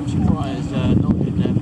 I am surprised uh, not in their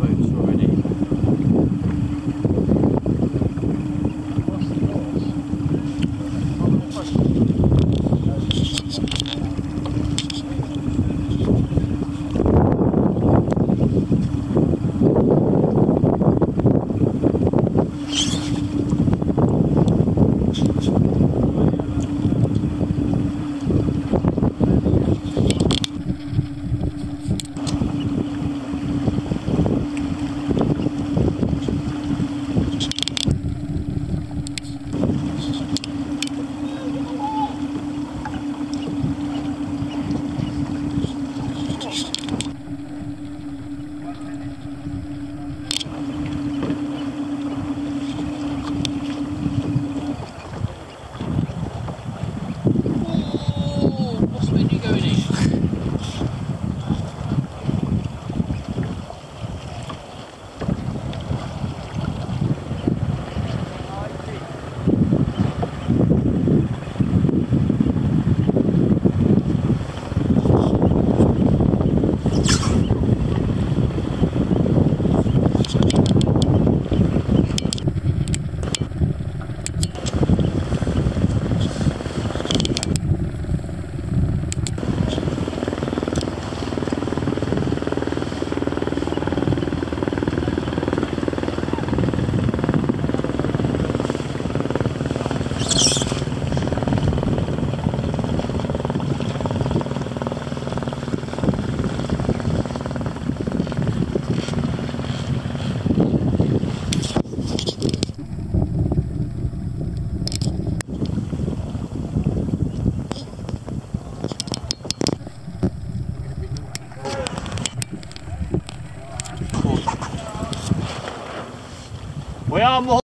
Are more